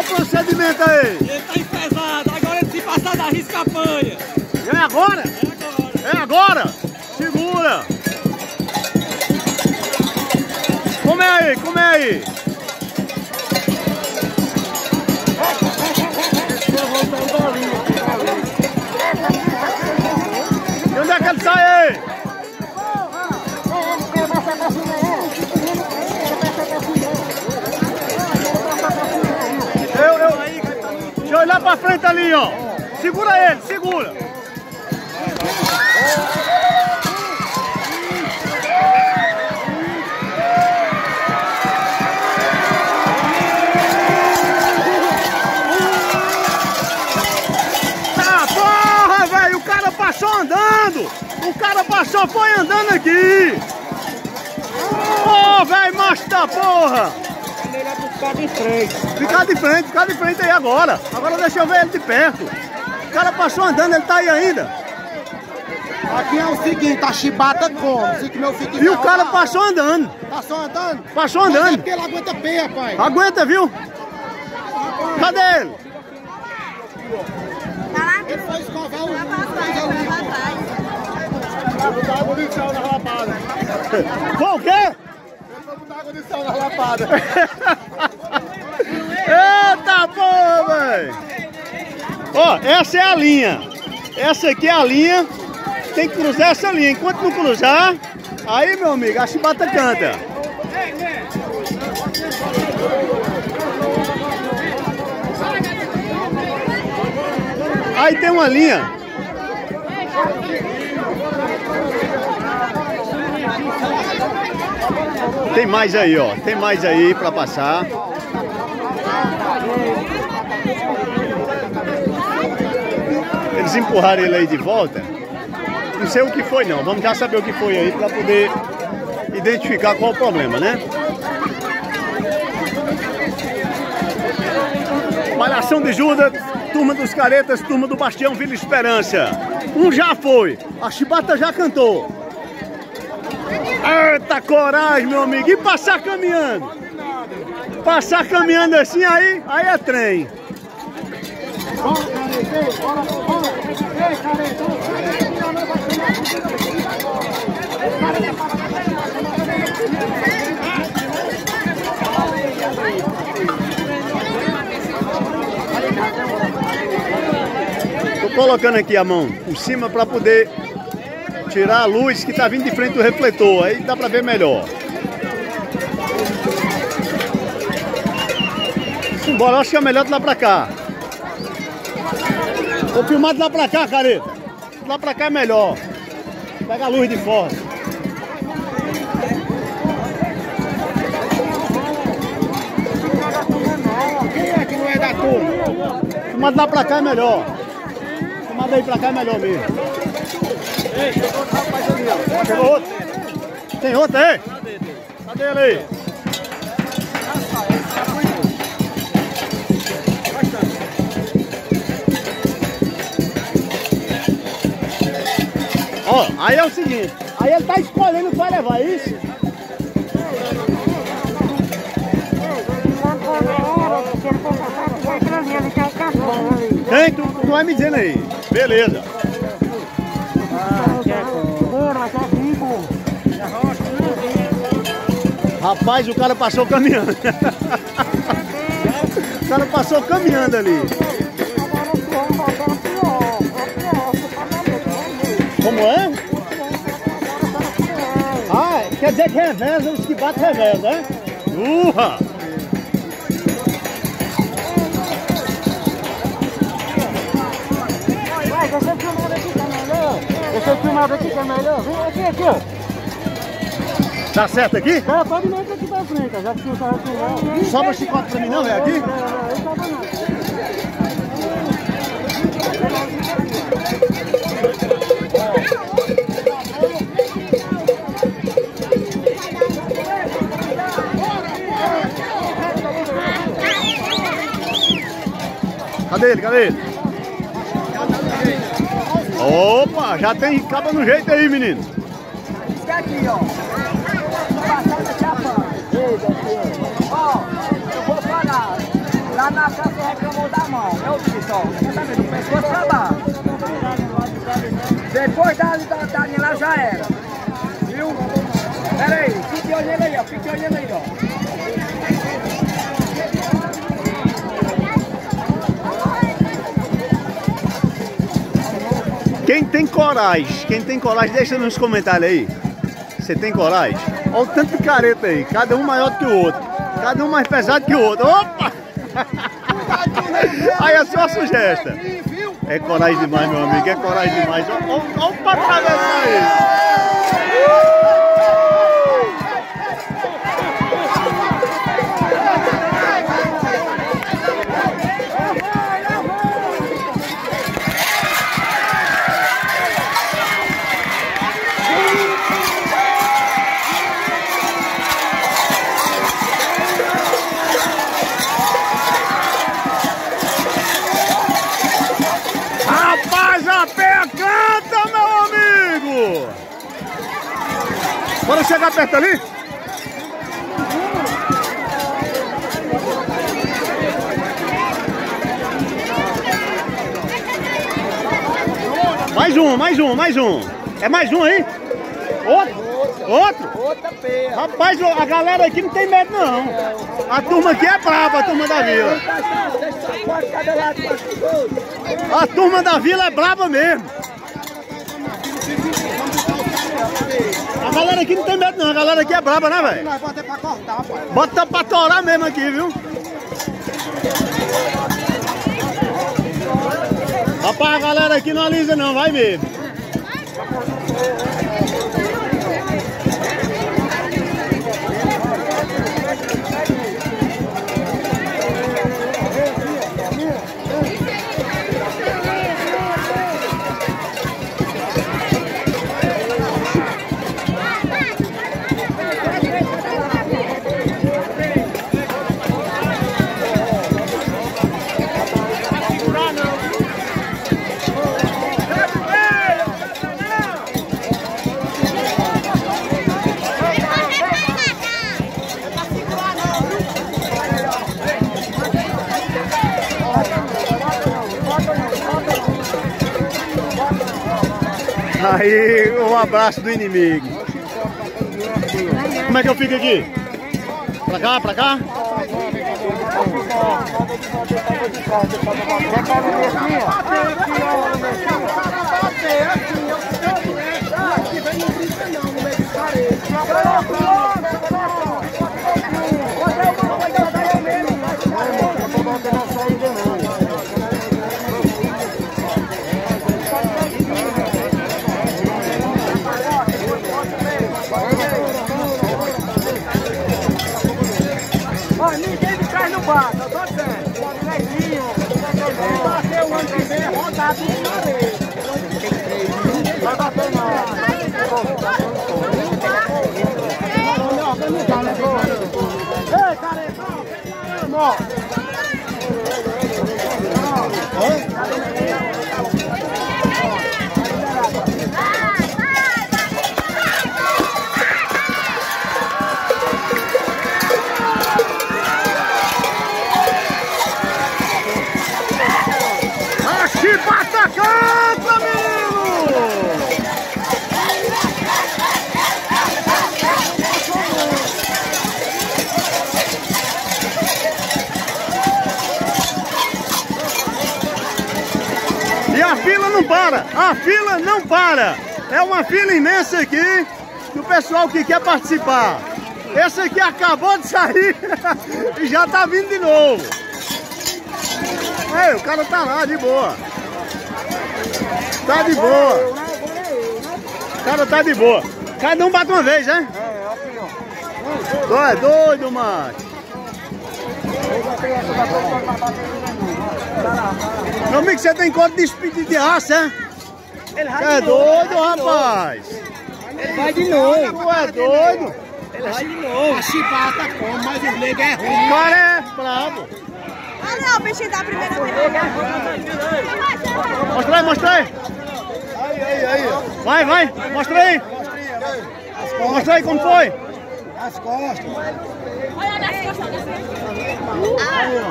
o procedimento aí? Ele tá enfesado, agora ele se passar da risca apanha. É agora? É agora. É agora? Segura! Como é aí? Como é aí? E pra frente ali, ó. Segura ele, segura. Tá, porra, velho, o cara passou andando. O cara passou, foi andando aqui. Ô, velho, macho da porra. Ficar de frente. Ficar de frente, ficar de frente aí agora. Agora deixa eu ver ele de perto. O cara passou andando, ele tá aí ainda. Aqui é o seguinte, a chibata come. Se que meu filho Viu? O cara passou andando. Passou andando? Passou Mas é andando. porque ele aguenta pé, pai. Aguenta, viu? Cadê ele? Ele foi escovar o... Foi o quê? Sal na lapada. Eita porra, velho! Ó, essa é a linha. Essa aqui é a linha. Tem que cruzar essa linha. Enquanto não cruzar, aí, meu amigo, a chibata canta. Aí tem uma linha. Tem mais aí, ó. Tem mais aí pra passar. Eles empurraram ele aí de volta. Não sei o que foi não. Vamos já saber o que foi aí pra poder identificar qual o problema, né? Malhação de Judas, turma dos caretas, turma do Bastião Vila Esperança. Um já foi, a chibata já cantou. Eita coragem, meu amigo. E passar caminhando? Passar caminhando assim aí, aí é trem. Tô colocando aqui a mão por cima para poder tirar a luz que tá vindo de frente do refletor. Aí dá para ver melhor. Simbora, acho que é melhor de lá pra cá. Vou filmar de lá pra cá, careta. De lá pra cá é melhor. Pega a luz de fora. Quem é que não é da turma? Filmar de lá pra cá é melhor. Filmar daí pra cá é melhor mesmo. Chegou outro? Tem outro aí? Cadê ele aí? Ó, aí é o seguinte, aí ele tá escolhendo que vai levar isso. Tem, tu, tu vai me dizendo aí. Beleza. Rapaz, o cara passou caminhando. o cara passou caminhando ali. Como é? Ah, quer dizer que reveza, os que batem reveza, né? Urra! Vai, você filmado aqui é melhor. Você filmado aqui é melhor. Vem aqui, aqui, ó. Tá certo aqui? Cara, pode vir aqui pra frente, já que você tá filmando. Sobra chicote pra mim não, é aqui? Cadê ele? Cadê ele? Opa, já tem caba no jeito aí, menino. Isso aqui, ó. Ó, eu vou falar. Lá na lá, você reclamou da mão. Eu disse, ó, você tá vendo, o. Depois da, da, da lá já era. Viu? Pera aí, fique olhando aí, ó, fique olhando aí, ó. Quem tem coragem, quem tem coragem, deixa nos comentários aí. Você tem coragem? Olha o tanto de careta aí, cada um maior do que o outro. Cada um mais pesado que o outro. Opa! Aí a sua sugestão. É coragem demais, meu amigo, é coragem demais. Olha, o patrão aí. Rapaz, Bora chegar perto ali? Mais um, mais um, mais um. É mais um aí? Outro? Outro? Outra peia. Rapaz, a galera aqui não tem medo não. A turma aqui é brava, a turma da vila. A turma da vila é brava mesmo. A galera aqui não tem medo não, a galera aqui é brava, né, velho? Botamos pra cortar, pai. Bota pra torar mesmo aqui, viu? Rapaz, a galera aqui não alisa não, vai mesmo. Aí, um abraço do inimigo. Como é que eu fico aqui? Pra cá, pra cá? Ó, vem, fila não para. É uma fila imensa aqui do pessoal que quer participar. Esse aqui acabou de sair e já tá vindo de novo. Ei, o cara tá lá, de boa. Tá de boa. O cara tá de boa. Cada um bate uma vez, né? Tu é doido, mano. Meu amigo, você tem conta de de raça, é? Ele é doido, rapaz? Ele vai de novo. Tu é doido? Ele vai de novo. A chibata come, mas o nego é O ruim. cara é brabo. Olha lá o bichinho da primeira vez. Mostra aí, mostra aí. Aí, aí, aí. Vai, vai, mostra aí. Mostra aí como foi. As costas. Olha nas costas.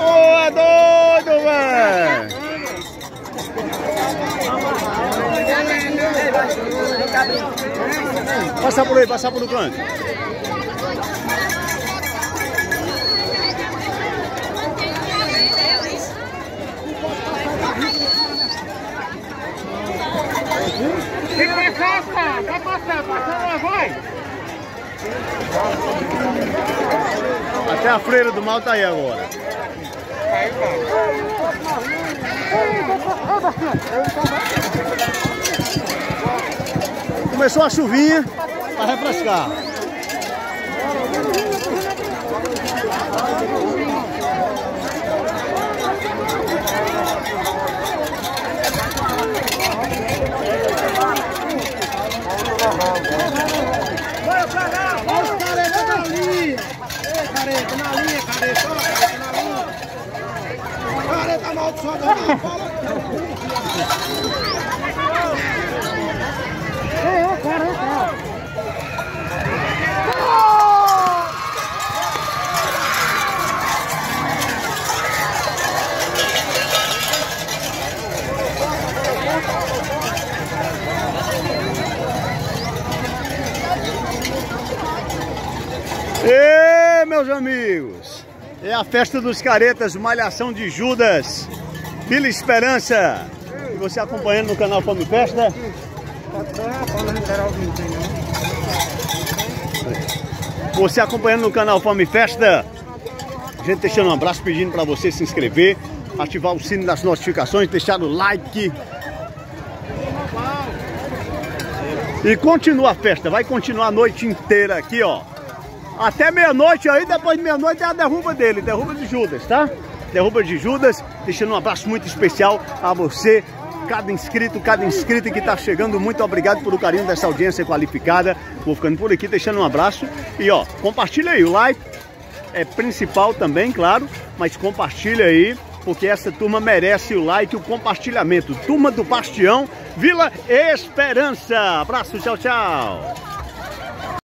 Ô, é doido, velho! Passar por aí, passar por o canto. Tem que passar, vai passar, passar, vai. Até a freira do mal tá aí agora. Começou a chuvinha para refrescar. Vai pra lá, olha os caretas na linha. Ei, careta, na linha, careta, olha careta na linha. Careta amaldiçoada, não, fala. Ei, ô, careta. Ê, meus amigos! É a festa dos caretas, Malhação de Judas, Vila Esperança. E você acompanhando no canal Fome Festa? Você acompanhando no canal Fome Festa? A gente deixando um abraço pedindo para você se inscrever, ativar o sino das notificações, deixar o like. E continua a festa, vai continuar a noite inteira aqui, ó. Até meia-noite aí, depois de meia-noite é a derruba dele, derruba de Judas, tá? Derruba de Judas, deixando um abraço muito especial a você, cada inscrito, cada inscrito que está chegando. Muito obrigado pelo carinho dessa audiência qualificada. Vou ficando por aqui, deixando um abraço. E ó, compartilha aí o like, é principal também, claro, mas compartilha aí, porque essa turma merece o like e o compartilhamento. Turma do Bastião, Vila Esperança. Abraço, tchau, tchau.